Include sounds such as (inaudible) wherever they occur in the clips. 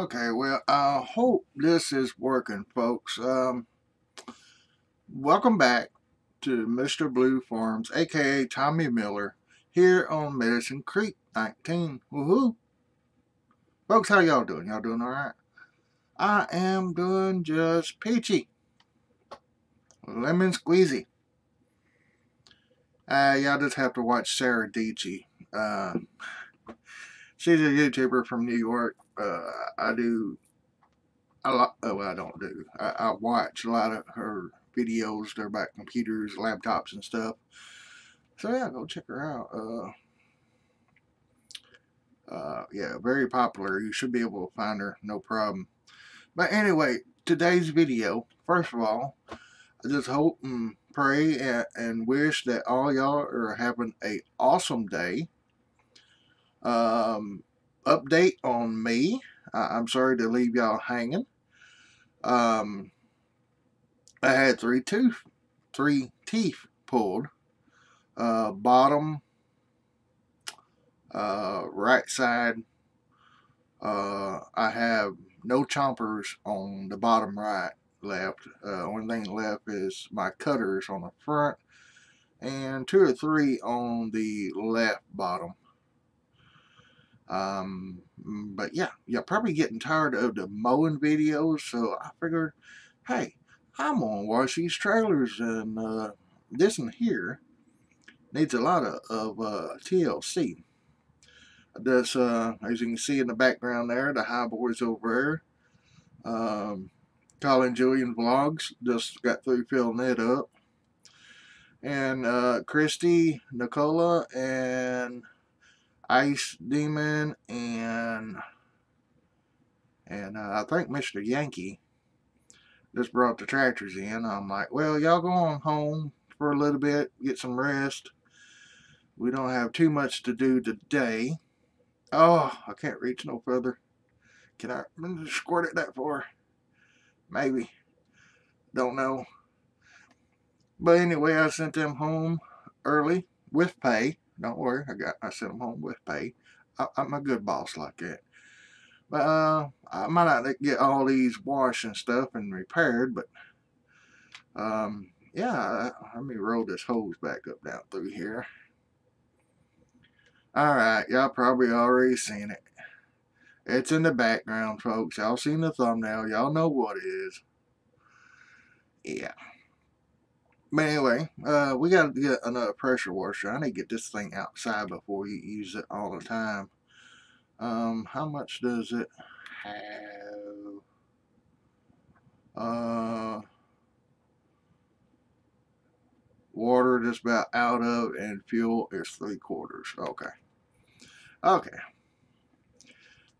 Okay, well, I hope this is working, folks. Um, welcome back to Mr. Blue Farms, aka Tommy Miller, here on Medicine Creek 19. Woohoo! Folks, how y'all doing? Y'all doing alright? I am doing just peachy. Lemon squeezy. Uh, y'all just have to watch Sarah Dietschy. Uh, she's a YouTuber from New York. Uh, I do a lot. Oh, I don't do. I, I, watch a lot of her videos. They're about computers, laptops, and stuff. So yeah, go check her out. Uh, uh, yeah, very popular. You should be able to find her, no problem. But anyway, today's video. First of all, I just hope and pray and, and wish that all y'all are having a awesome day. Um, update on me. I'm sorry to leave y'all hanging. Um, I had three tooth, three teeth pulled. Uh, bottom, uh, right side. Uh, I have no chompers on the bottom right, left. Uh, only thing left is my cutters on the front, and two or three on the left bottom. Um, but yeah, you're probably getting tired of the mowing videos, so I figured, hey, I'm gonna wash these trailers, and uh, this one here needs a lot of, of uh, TLC. This, uh, as you can see in the background there, the high boys over there. Um, Collin Julian Vlogs just got through filling it up. And uh, Christy, Nicola, and Ice Demon and and uh, I think Mr. Yankee just brought the tractors in. I'm like, well, y'all go on home for a little bit, get some rest. We don't have too much to do today. Oh, I can't reach no further. Can I squirt it that far? Maybe. Don't know. But anyway, I sent them home early with pay. Don't worry, I got I sent them home with pay. I, am a good boss like that. But uh, I might not get all these washed and stuff and repaired, but um, yeah, let me roll this hose back up down through here. Alright, y'all probably already seen it. It's in the background, folks. Y'all seen the thumbnail. Y'all know what it is. Yeah. But anyway, uh, we got to get another pressure washer. I need to get this thing outside before you use it all the time. Um, how much does it have? Uh, water just about out of and fuel is three quarters. Okay. Okay.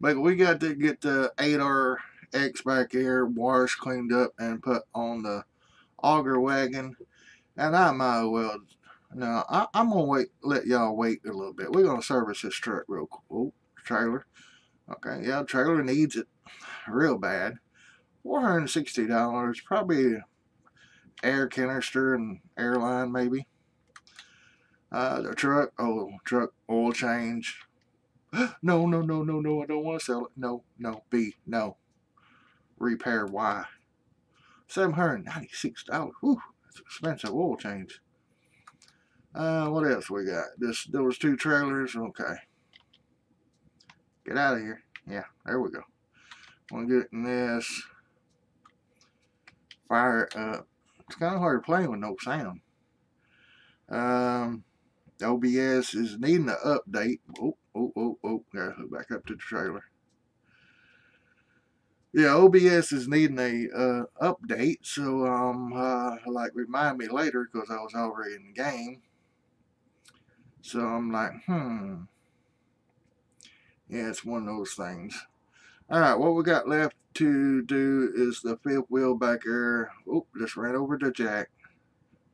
But we got to get the 8RX back here washed, cleaned up, and put on the auger wagon. And I might well, now I, am going to wait, let y'all wait a little bit. We're going to service this truck real quick. Oh, trailer. Okay, yeah, trailer needs it real bad. $460, probably air canister and airline maybe. Uh, the truck, oh, truck oil change. (gasps) no, no, no, no, no, I don't want to sell it. No, no, B, no. Repair Y. $796. Whew. It's expensive oil change. Uh, what else we got? This those two trailers. Okay. Get out of here. Yeah, there we go. I'm getting this. Fire up. It's kind of hard to play with no sound. Um, OBS is needing an update. Oh, oh, oh, oh. Gotta hook back up to the trailer yeah, OBS is needing a uh, update, so um, uh, like remind me later because I was already in the game. So I'm like, hmm. Yeah, it's one of those things. Alright, what we got left to do is the fifth wheel back there. Oh, just ran over the jack.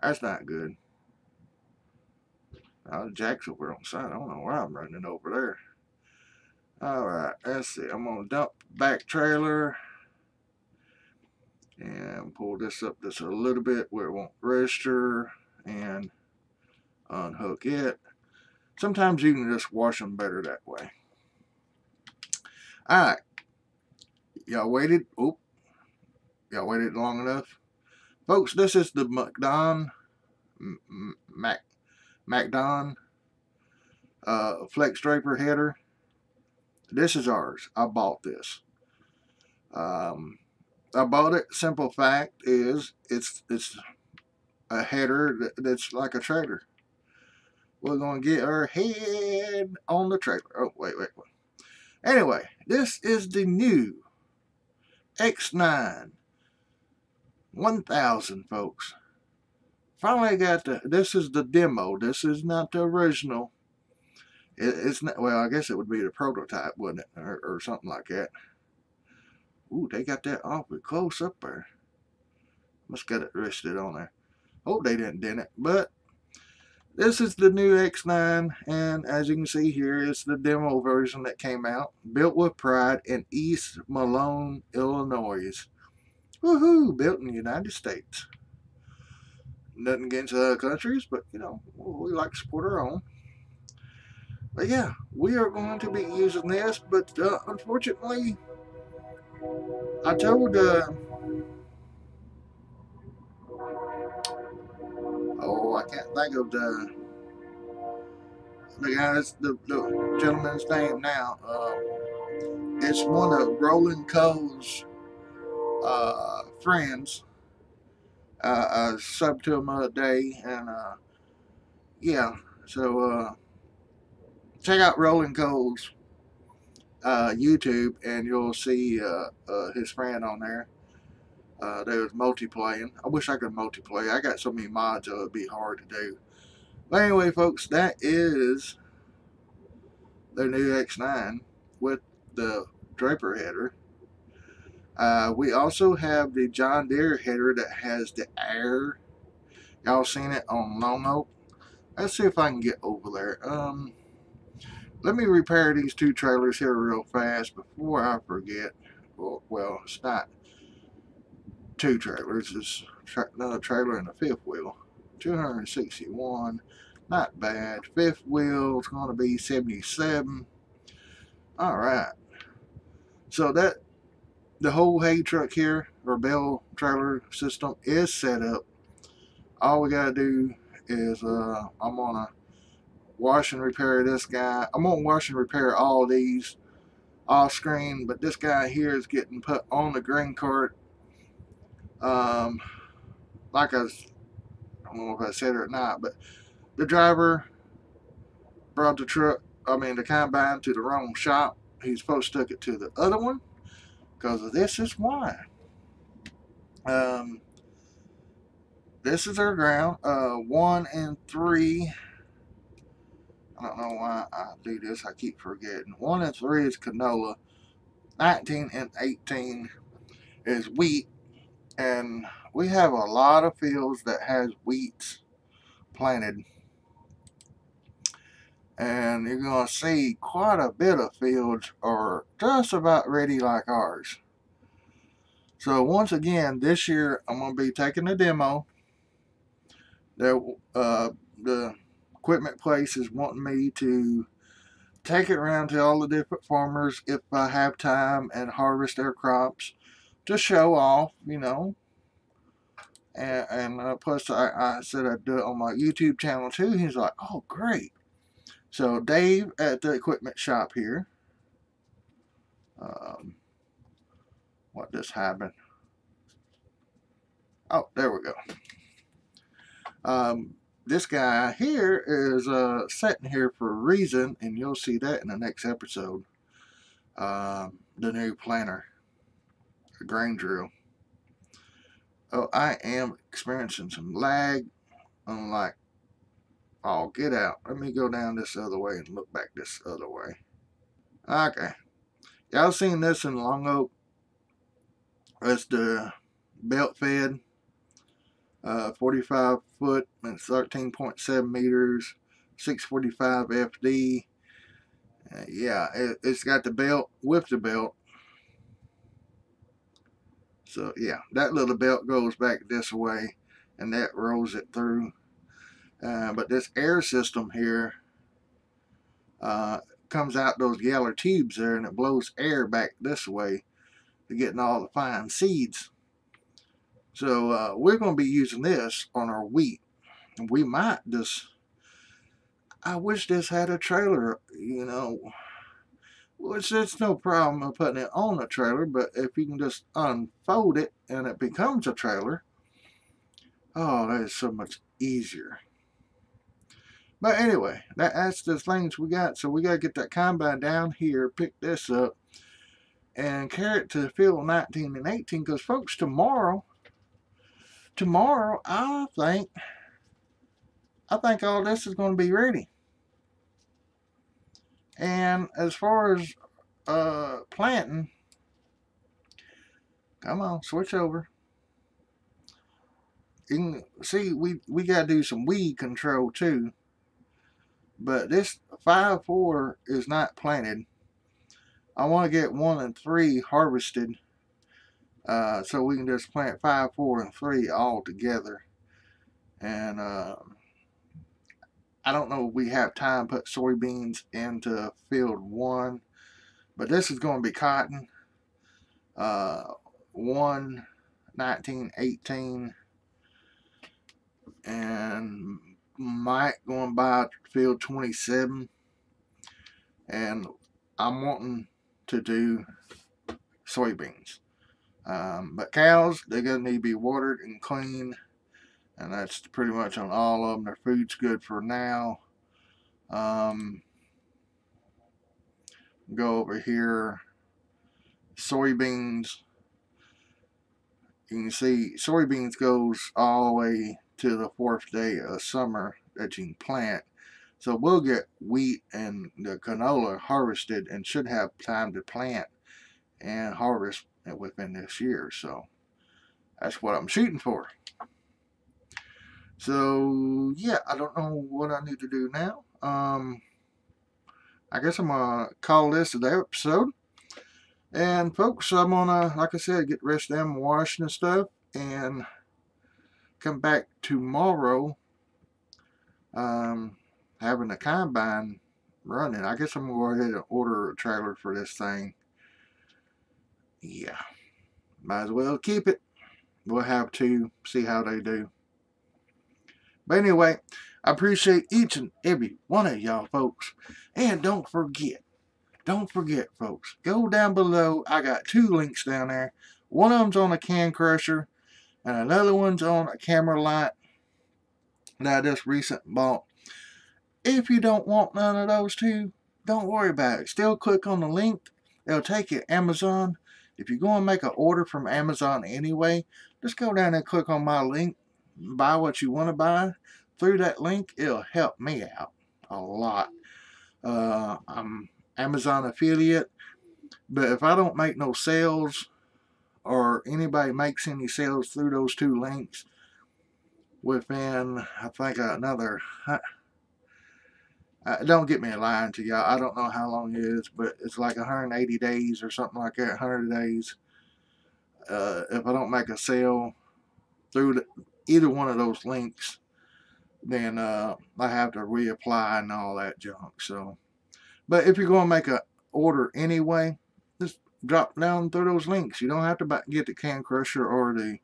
That's not good. The jack's over on side. I don't know why I'm running over there. Alright, let's see. I'm going to dump back trailer and pull this up just a little bit where it won't register and unhook it. Sometimes you can just wash them better that way. Alright, y'all waited. Oop. Y'all waited long enough. Folks, this is the MacDon, Mac, MacDon uh, flex draper header. This is ours. I bought this. Um, I bought it. Simple fact is, it's it's a header that's like a trailer. We're gonna get our head on the trailer. Oh wait, wait, wait. Anyway, this is the new X9 1000, folks. Finally got the. This is the demo. This is not the original. It, it's not. Well, I guess it would be the prototype, wouldn't it, or, or something like that. Ooh, they got that awfully close up there. Must got it rested on there. Hope they didn't dent it. But this is the new X9, and as you can see here, it's the demo version that came out. Built with pride in East Moline, Illinois. Woohoo! Built in the United States. Nothing against other countries, but you know, we like to support our own. But yeah, we are going to be using this, but uh, unfortunately, I told, uh, oh, I can't think of the, the guy's, the, the gentleman's name now. Uh, it's one of Roland Cole's uh, friends. Uh, I subbed to him other day, and uh, yeah, so uh, check out Rolling Cole's uh, YouTube and you'll see uh, uh, his friend on there. Uh, they was multiplaying. I wish I could multiplayer. I got so many mods, so it'd be hard to do. But anyway, folks, that is the new X9 with the Draper header. Uh, we also have the John Deere header that has the air. Y'all seen it on Lone Oak? Let's see if I can get over there. Um, let me repair these two trailers here real fast before I forget. Well, it's not two trailers. It's tra another trailer and a fifth wheel. 261. Not bad. Fifth wheel is going to be 77. Alright. So that, the whole hay truck here, or bell trailer system is set up. All we got to do is, uh, I'm going to wash and repair this guy. I'm going to wash and repair all these off screen, but this guy here is getting put on the green cart. Um, like I, was, I don't know if I said it or not, but the driver brought the truck, I mean the combine to the wrong shop. He's supposed to take it to the other one because of this is why. Um, this is our ground. Uh, one and three I don't know why I do this. I keep forgetting. 1 and 3 is canola. 19 and 18 is wheat. And we have a lot of fields that has wheats planted. And you're going to see quite a bit of fields are just about ready like ours. So once again, this year I'm going to be taking a demo. There, uh, the equipment place is wanting me to take it around to all the different farmers if I have time and harvest their crops to show off, you know. And, and uh, plus, I, I said I'd do it on my YouTube channel too. He's like, oh, great. So, Dave at the equipment shop here. Um, what just happened? Oh, there we go. Um, this guy here is uh, sitting here for a reason, and you'll see that in the next episode. Um, the new planter, the grain drill. Oh, I am experiencing some lag, unlike, oh, get out. Let me go down this other way and look back this other way. Okay. Y'all seen this in Lone Oak? That's the belt fed uh, 45 foot and 13.7 meters, 645 FD. Uh, yeah, it, has got the belt with the belt. So yeah, that little belt goes back this way and that rolls it through. Uh, but this air system here uh, comes out those yellow tubes there and it blows air back this way to getting all the fine seeds. So uh, we're going to be using this on our wheat. We might just, I wish this had a trailer, you know, which it's no problem of putting it on a trailer, but if you can just unfold it and it becomes a trailer, oh, that is so much easier. But anyway, that, that's the things we got. So we got to get that combine down here, pick this up, and carry it to field 19 and 18. Because, folks, tomorrow, tomorrow, I think, I think all this is going to be ready. And as far as uh, planting, come on, switch over. You can see we, we got to do some weed control too. But this 5-4 is not planted. I want to get 1 and 3 harvested. Uh, so we can just plant 5, 4, and 3 all together. And uh, I don't know if we have time to put soybeans into field 1. But this is going to be cotton. Uh, 1, 19, 18. And Mike going by field 27 and I'm wanting to do soybeans. Um, but cows, they're going to need to be watered and cleaned. And that's pretty much on all of them. Their food's good for now. Um, go over here. Soybeans. You can see soybeans goes all the way to the fourth day of summer that you can plant. So we'll get wheat and the canola harvested and should have time to plant and harvest within this year. So that's what I'm shooting for. So yeah, I don't know what I need to do now. Um, I guess I'm gonna call this the episode. And folks, I'm gonna, like I said, get rest of them washing and stuff and come back tomorrow um, having a combine running. I guess I'm to go ahead and order a trailer for this thing. Yeah. Might as well keep it. We'll have to see how they do. But anyway, I appreciate each and every one of y'all folks. And don't forget, don't forget folks, go down below. I got two links down there. One of them's on a can crusher and another one's on a camera light that I just recent bought. If you don't want none of those two, don't worry about it. Still click on the link. It'll take you Amazon. If you're going to make an order from Amazon anyway, just go down and click on my link. Buy what you want to buy. Through that link, it'll help me out a lot. Uh, I'm Amazon affiliate. But if I don't make no sales or anybody makes any sales through those two links within, I think, another. Uh, don't get me lying to y'all. I don't know how long it is, but it's like 180 days or something like that, 100 days. Uh, if I don't make a sale through the, either one of those links, then uh, I have to reapply and all that junk. So, but if you're going to make an order anyway, just drop down through those links. You don't have to get the can crusher or the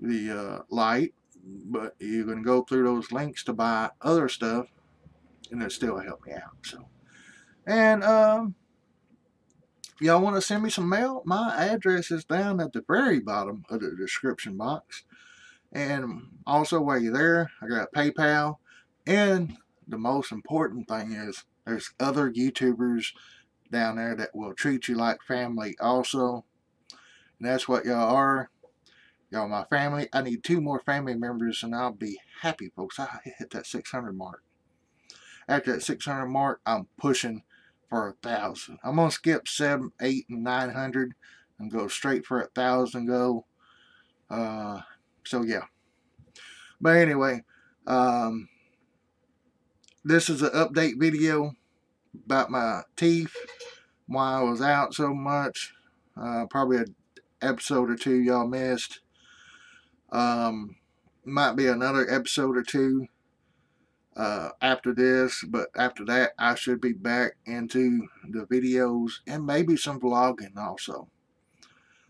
the uh, light, but you can go through those links to buy other stuff, and it still help me out. So, and um, y'all want to send me some mail? My address is down at the very bottom of the description box. And also, while you're there, I got PayPal. And the most important thing is there's other YouTubers down there that will treat you like family also. And that's what y'all are. Y'all my family. I need two more family members and I'll be happy, folks. I hit that 600 mark. After that 600 mark, I'm pushing for a thousand. I'm gonna skip seven, eight, and nine hundred and go straight for a thousand. Go. Uh, so yeah. But anyway, um, this is an update video about my teeth, why I was out so much. Uh, probably an episode or two y'all missed. Um, might be another episode or two uh, after this, but after that, I should be back into the videos and maybe some vlogging also.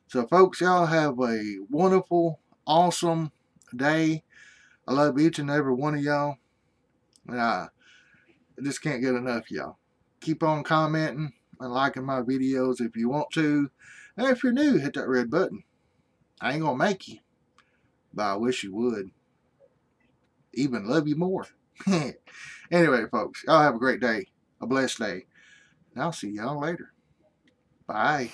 So, folks, y'all have a wonderful, awesome day. I love each and every one of y'all. I just can't get enough y'all. Keep on commenting and liking my videos if you want to. And if you're new, hit that red button. I ain't going to make you, but I wish you would. Even love you more. (laughs) anyway, folks, y'all have a great day, a blessed day. And I'll see y'all later. Bye.